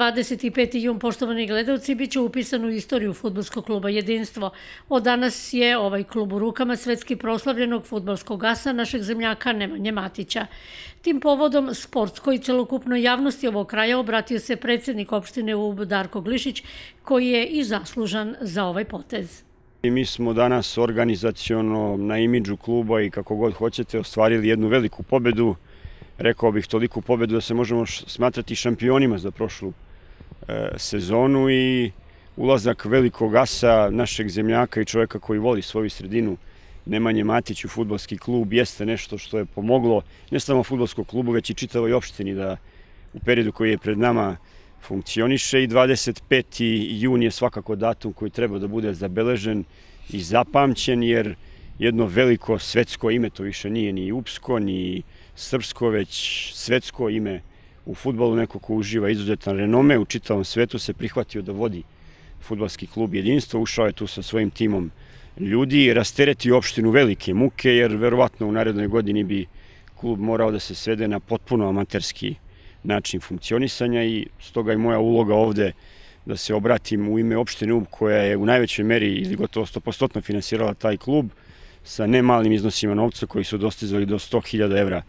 25. jun, poštovani gledalci, bit će upisan u istoriju futbolskog kluba Jedinstvo. Od danas je ovaj klub u rukama svetski proslavljenog futbolskog asa našeg zemljaka Nemanje Matića. Tim povodom sportskoj i celokupnoj javnosti ovog kraja obratio se predsjednik opštine UB Darko Glišić, koji je i zaslužan za ovaj potez. Mi smo danas organizacijono na imidžu kluba i kako god hoćete ostvarili jednu veliku pobedu rekao bih, toliku pobedu da se možemo smatrati šampionima za prošlu E, sezonu i ulazak velikog asa našeg zemljaka i čovjeka koji voli svoju sredinu, Nemanje Matić u futbolski klub, jeste nešto što je pomoglo ne samo futbolskog klubu, već i čitavoj opštini da u periodu koji je pred nama funkcioniše i 25. jun je svakako datum koji treba da bude zabeležen i zapamćen jer jedno veliko svetsko ime, to više nije ni Upsko, ni srpsko, već svetsko ime u futbolu, neko ko uživa izuzetan renome, u čitavom svetu se prihvatio da vodi futbalski klub jedinstvo, ušao je tu sa svojim timom ljudi, rastereti opštinu velike muke, jer verovatno u narednoj godini bi klub morao da se svede na potpuno amaterski način funkcionisanja i stoga je moja uloga ovde da se obratim u ime opštine UB koja je u najvećoj meri ili gotovo 100% finansirala taj klub sa nemalim iznosima novca koji su dostizali do 100.000 evra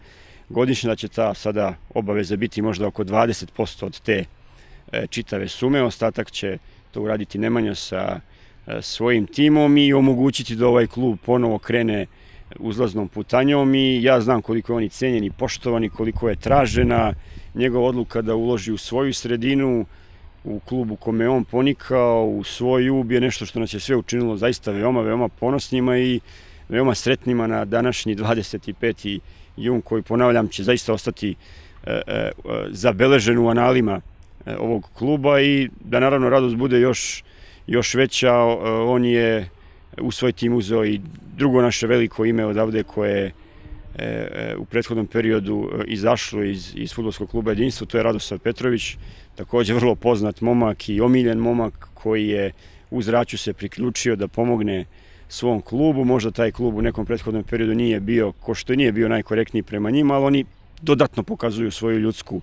godišnje, da će ta sada obaveza biti možda oko 20% od te e, čitave sume. Ostatak će to uraditi Nemanja sa e, svojim timom i omogućiti da ovaj klub ponovo krene uzlaznom putanjom i ja znam koliko je oni cenjeni, poštovani, koliko je tražena njegova odluka da uloži u svoju sredinu, u klubu kome on ponikao, u svoj ub je nešto što nas je sve učinilo zaista veoma, veoma ponosnima i veoma sretnima na današnji 25 jun koji, ponavljam, će zaista ostati e, e, e, zabeležen u analima e, ovog kluba i da naravno radost bude još, još veća. E, on je u svoj tim uzeo i drugo naše veliko ime odavde koje je e, u prethodnom periodu izašlo iz, iz futbolskog kluba jedinstvo, to je Radosav Petrović, također vrlo poznat momak i omiljen momak koji je uz Raću se priključio da pomogne svom klubu. Možda taj klub u nekom prethodnom periodu nije bio, ko što nije bio najkorektniji prema njima, ali oni dodatno pokazuju svoju ljudsku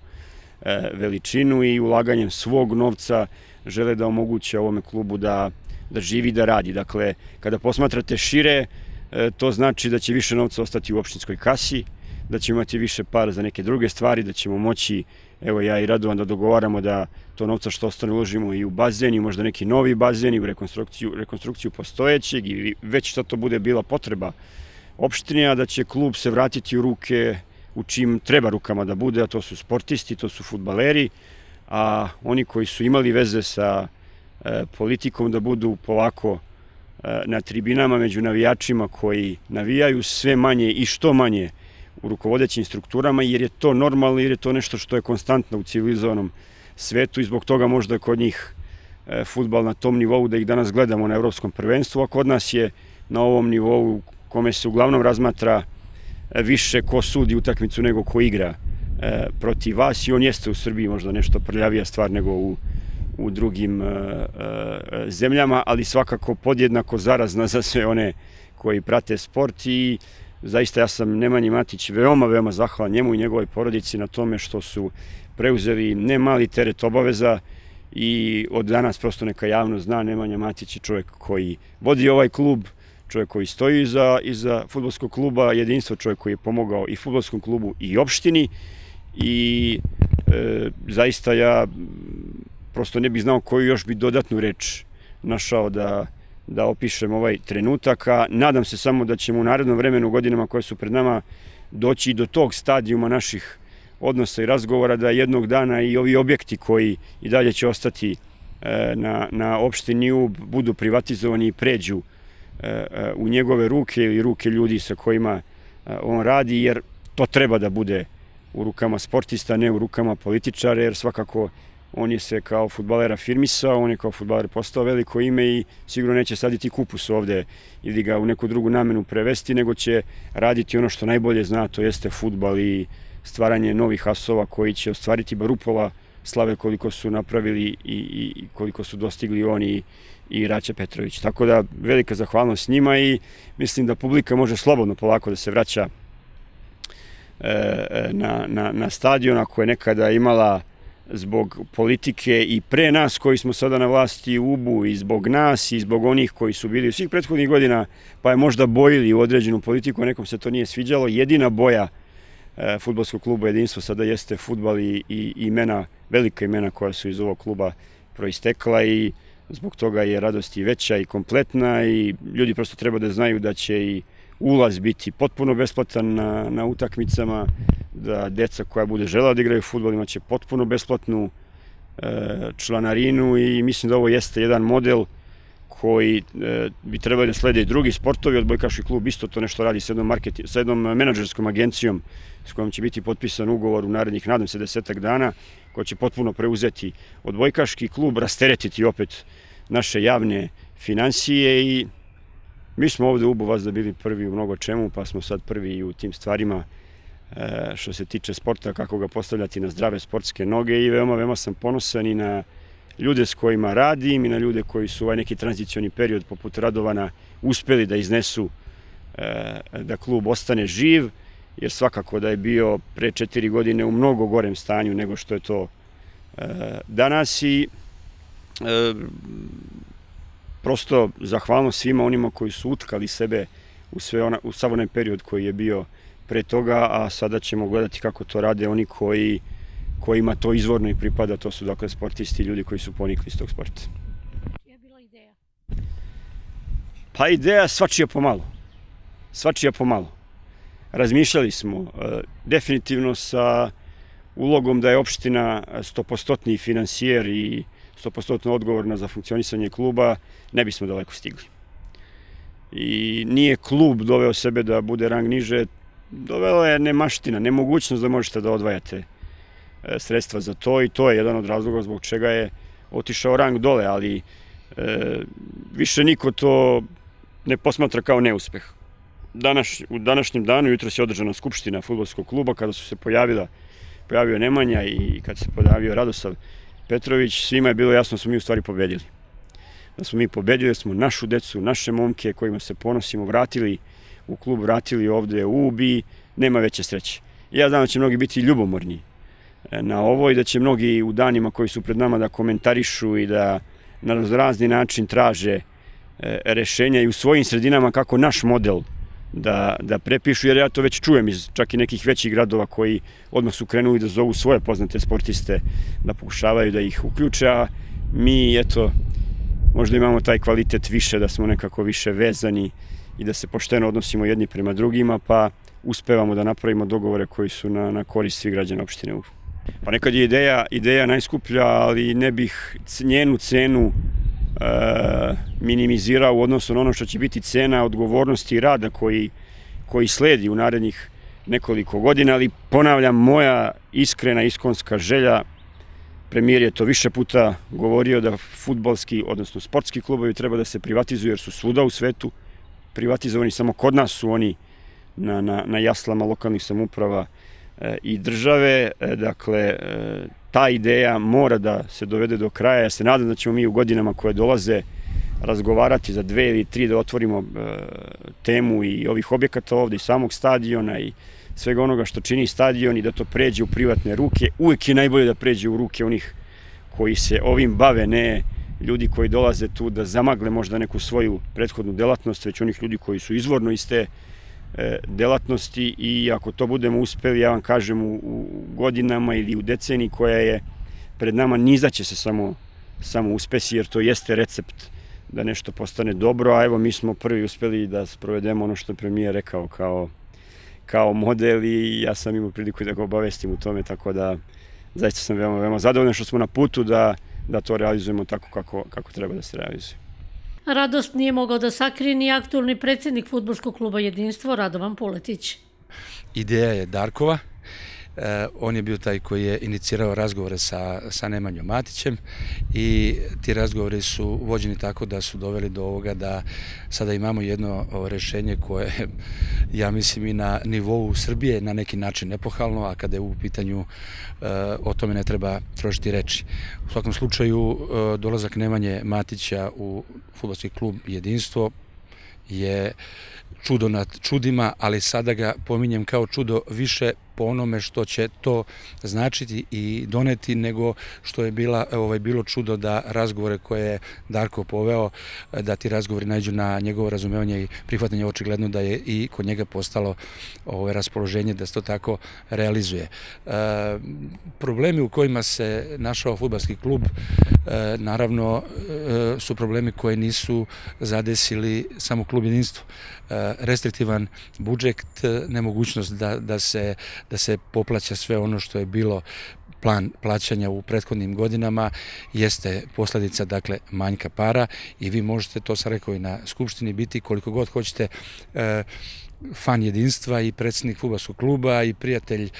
e, veličinu i ulaganjem svog novca žele da omoguće ovome klubu da, da živi, da radi. Dakle, kada posmatrate šire, e, to znači da će više novca ostati u opštinskoj kasi, da ćemo imati više para za neke druge stvari, da ćemo moći evo ja i Radovan da dogovaramo da to novca što ostane uložimo i u bazen i možda neki novi bazen i u rekonstrukciju, rekonstrukciju postojećeg i već što to bude bila potreba opštine, a da će klub se vratiti u ruke u čim treba rukama da bude, a to su sportisti, to su futbaleri, a oni koji su imali veze sa e, politikom da budu polako e, na tribinama među navijačima koji navijaju sve manje i što manje u rukovodećim strukturama, jer je to normalno, jer je to nešto što je konstantno u civilizovanom svetu i zbog toga možda je kod njih e, futbal na tom nivou da ih danas gledamo na evropskom prvenstvu, a kod nas je na ovom nivou kome se uglavnom razmatra e, više ko sudi utakmicu nego ko igra e, protiv vas i on jeste u Srbiji možda nešto prljavija stvar nego u, u drugim e, zemljama, ali svakako podjednako zarazna za sve one koji prate sport i zaista ja sam Nemanji Matić veoma, veoma zahvalan njemu i njegovoj porodici na tome što su preuzeli ne mali teret obaveza i od danas prosto neka javno zna Nemanja Matić je čovjek koji vodi ovaj klub, čovjek koji stoji iza, iza futbolskog kluba, jedinstvo čovjek koji je pomogao i futbolskom klubu i opštini i e, zaista ja prosto ne bih znao koju još bi dodatnu reč našao da da opišem ovaj trenutak, a nadam se samo da ćemo u narednom vremenu, godinama koje su pred nama, doći do tog stadijuma naših odnosa i razgovora, da jednog dana i ovi objekti koji i dalje će ostati e, na, na opštini budu privatizovani i pređu e, e, u njegove ruke ili ruke ljudi sa kojima on radi, jer to treba da bude u rukama sportista, ne u rukama političara, jer svakako on je se kao futbaler afirmisao, on je kao futbaler postao veliko ime i sigurno neće saditi kupus ovde ili ga u neku drugu namenu prevesti, nego će raditi ono što najbolje zna, to jeste futbal i stvaranje novih asova koji će ostvariti bar upola slave koliko su napravili i, i koliko su dostigli oni i Raća Petrović. Tako da velika zahvalnost njima i mislim da publika može slobodno polako da se vraća e, e na, na, na stadion ako je nekada imala zbog politike i pre nas koji smo sada na vlasti u UBU i zbog nas i zbog onih koji su bili u svih prethodnih godina pa je možda bojili u određenu politiku, nekom se to nije sviđalo. Jedina boja e, futbolskog kluba jedinstvo sada jeste futbal i, i imena, velika imena koja su iz ovog kluba proistekla i zbog toga je radost i veća i kompletna i ljudi prosto treba da znaju da će i ulaz biti potpuno besplatan na, na utakmicama, da deca koja bude žela da igraju futbol imaće potpuno besplatnu e, članarinu i mislim da ovo jeste jedan model koji e, bi trebali da slede i drugi sportovi. Odbojkaški klub isto to nešto radi sa jednom, marketi, sa jednom menadžerskom agencijom s kojom će biti potpisan ugovor u narednih, nadam se, desetak dana, koja će potpuno preuzeti odbojkaški klub, rasteretiti opet naše javne financije i mi smo ovde u vas da bili prvi u mnogo čemu, pa smo sad prvi i u tim stvarima e, što se tiče sporta, kako ga postavljati na zdrave sportske noge i veoma, veoma sam ponosan i na ljude s kojima radim i na ljude koji su ovaj neki tranzicioni period poput Radovana uspeli da iznesu e, da klub ostane živ, jer svakako da je bio pre četiri godine u mnogo gorem stanju nego što je to e, danas i prosto zahvalno svima onima koji su utkali sebe u sve ona, u sav onaj period koji je bio pre toga, a sada ćemo gledati kako to rade oni koji kojima to izvorno i pripada, to su dakle sportisti i ljudi koji su ponikli iz tog sporta. Je bila ideja? Pa ideja svačija pomalo. Svačija pomalo. Razmišljali smo e, definitivno sa ulogom da je opština stopostotni finansijer i 100% odgovorna za funkcionisanje kluba, ne bismo daleko stigli. I nije klub doveo sebe da bude rang niže, dovela je nemaština, nemogućnost da možete da odvajate e, sredstva za to i to je jedan od razloga zbog čega je otišao rang dole, ali e, više niko to ne posmatra kao neuspeh. Danas, u današnjem danu jutro se održana skupština futbolskog kluba kada su se pojavila pojavio Nemanja i kad se pojavio Radosav Petrović, svima je bilo jasno da smo mi u stvari pobedili. Da smo mi pobedili, da smo našu decu, naše momke kojima se ponosimo, vratili u klub, vratili ovde u Ubi, nema veće sreće. Ja znam da će mnogi biti ljubomorni e, na ovo i da će mnogi u danima koji su pred nama da komentarišu i da na razni način traže e, rešenja i u svojim sredinama kako naš model da, da prepišu, jer ja to već čujem iz čak i nekih većih gradova koji odmah su krenuli da zovu svoje poznate sportiste da pokušavaju da ih uključe, a mi, eto, možda imamo taj kvalitet više, da smo nekako više vezani i da se pošteno odnosimo jedni prema drugima, pa uspevamo da napravimo dogovore koji su na, na korist svih građana opštine Pa nekad je ideja, ideja najskuplja, ali ne bih njenu cenu Eh, minimizira u odnosu na ono što će biti cena odgovornosti i rada koji, koji sledi u narednih nekoliko godina, ali ponavljam, moja iskrena, iskonska želja, premijer je to više puta govorio da futbalski, odnosno sportski klubovi treba da se privatizuju jer su svuda u svetu privatizovani, samo kod nas su oni na, na, na jaslama lokalnih samuprava i države, e, dakle, e, ta ideja mora da se dovede do kraja. Ja se nadam da ćemo mi u godinama koje dolaze razgovarati za dve ili tri da otvorimo e, temu i ovih objekata ovde i samog stadiona i svega onoga što čini stadion i da to pređe u privatne ruke. Uvijek je najbolje da pređe u ruke onih koji se ovim bave, ne ljudi koji dolaze tu da zamagle možda neku svoju prethodnu delatnost, već onih ljudi koji su izvorno iz te E, delatnosti i ako to budemo uspeli, ja vam kažem, u, u godinama ili u deceniji koja je pred nama, nizaće se samo, samo uspesi, jer to jeste recept da nešto postane dobro, a evo mi smo prvi uspeli da sprovedemo ono što je premijer rekao kao, kao model i ja sam imao priliku da ga obavestim u tome, tako da zaista sam veoma, veoma zadovoljan što smo na putu da, da to realizujemo tako kako, kako treba da se realizuje. Radost nije mogao da sakrije ni aktualni predsjednik futbolskog kluba Jedinstvo Radovan Puletić. Ideja je Darkova, Eh, on je bio taj koji je inicirao razgovore sa, sa Nemanjom Matićem i ti razgovori su vođeni tako da su doveli do ovoga da sada imamo jedno rešenje koje ja mislim i na nivou Srbije na neki način nepohalno, a kada je u pitanju eh, o tome ne treba trošiti reči. U svakom slučaju eh, dolazak Nemanje Matića u futbolski klub Jedinstvo je čudo nad čudima, ali sada ga pominjem kao čudo više po onome što će to značiti i doneti, nego što je bila, ovaj, bilo čudo da razgovore koje je Darko poveo, da ti razgovori nađu na njegovo razumevanje i prihvatanje očigledno da je i kod njega postalo ovaj, raspoloženje da se to tako realizuje. E, problemi u kojima se našao futbalski klub, e, naravno, e, su problemi koje nisu zadesili samo klub jedinstvo. E, restriktivan budžet, nemogućnost da, da, se, da se poplaća sve ono što je bilo plan plaćanja u prethodnim godinama jeste posljedica dakle manjka para i vi možete to sam rekao i na skupštini biti koliko god hoćete e, fan jedinstva i predsjednik futbolskog kluba i prijatelj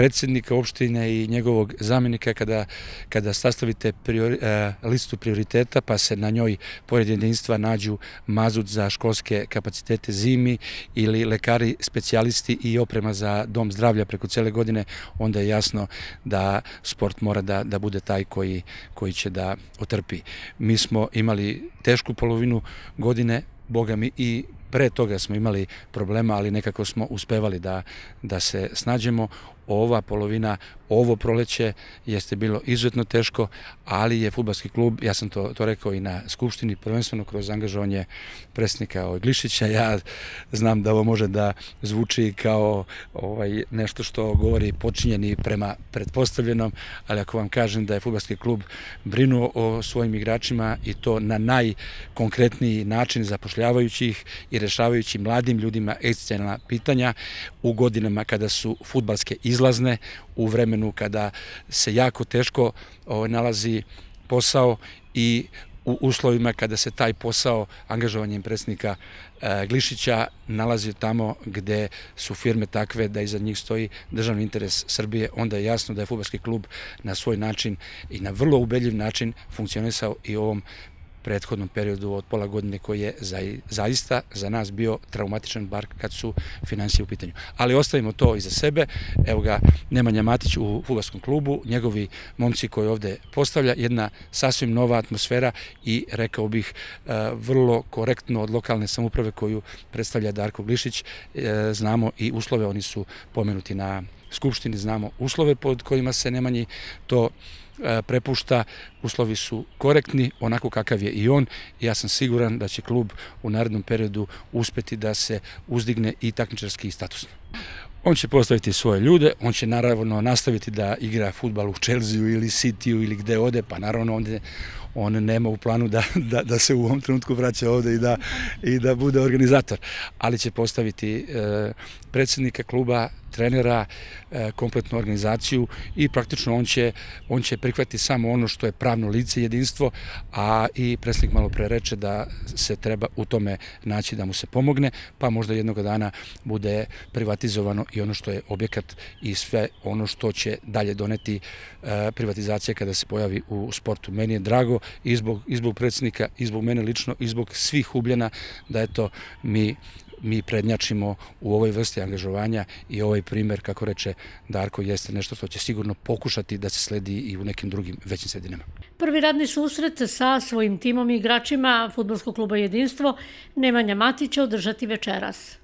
predsjednika opštine i njegovog zamjenika kada, kada sastavite priori, e, listu prioriteta pa se na njoj pored jedinstva nađu mazut za školske kapacitete zimi ili lekari specijalisti i oprema za dom zdravlja preko cele godine, onda je jasno da sport mora da, da bude taj koji, koji će da otrpi. Mi smo imali tešku polovinu godine, boga mi i pre toga smo imali problema, ali nekako smo uspevali da, da se snađemo. Ova polovina, ovo proleće jeste bilo izuzetno teško, ali je futbalski klub, ja sam to, to rekao i na skupštini, prvenstveno kroz angažovanje presnika ovaj, Glišića, ja znam da ovo može da zvuči kao ovaj nešto što govori počinjeni prema pretpostavljenom, ali ako vam kažem da je futbalski klub brinuo o svojim igračima i to na najkonkretniji način zapošljavajući ih i rešavajući mladim ljudima egzistencijalna pitanja u godinama kada su futbalske izlazne, u vremenu kada se jako teško ovaj, nalazi posao i u uslovima kada se taj posao angažovanjem predsjednika e, Glišića nalazi tamo gde su firme takve da iza njih stoji državni interes Srbije, onda je jasno da je futbalski klub na svoj način i na vrlo ubedljiv način funkcionisao i u ovom prethodnom periodu od pola godine koji je zaista za nas bio traumatičan bar kad su financije u pitanju. Ali ostavimo to iza sebe. Evo ga Nemanja Matić u futbolskom klubu, njegovi momci koji ovde postavlja, jedna sasvim nova atmosfera i rekao bih e, vrlo korektno od lokalne samuprave koju predstavlja Darko Glišić. E, znamo i uslove, oni su pomenuti na Skupštini, znamo uslove pod kojima se Nemanji to E, prepušta, uslovi su korektni, onako kakav je i on. Ja sam siguran da će klub u narednom periodu uspeti da se uzdigne i takmičarski i statusno. On će postaviti svoje ljude, on će naravno nastaviti da igra futbal u Čelziju ili Sitiju ili gde ode, pa naravno on, on nema u planu da, da, da se u ovom trenutku vraća ovde i da, i da bude organizator. Ali će postaviti e, predsjednika kluba, trenera, e, kompletnu organizaciju i praktično on će, on će prihvati samo ono što je pravno lice jedinstvo, a i predsjednik malo pre reče da se treba u tome naći da mu se pomogne, pa možda jednog dana bude privatizovano i ono što je objekat i sve ono što će dalje doneti e, privatizacija kada se pojavi u sportu. Meni je drago i zbog, i zbog predsjednika, i zbog mene lično, i zbog svih ubljena da eto mi mi prednjačimo u ovoj vrsti angažovanja i ovaj primer, kako reče Darko, jeste nešto što će sigurno pokušati da se sledi i u nekim drugim većim sredinama. Prvi radni susret sa svojim timom i igračima Futbolskog kluba Jedinstvo Nemanja Matića održati večeras.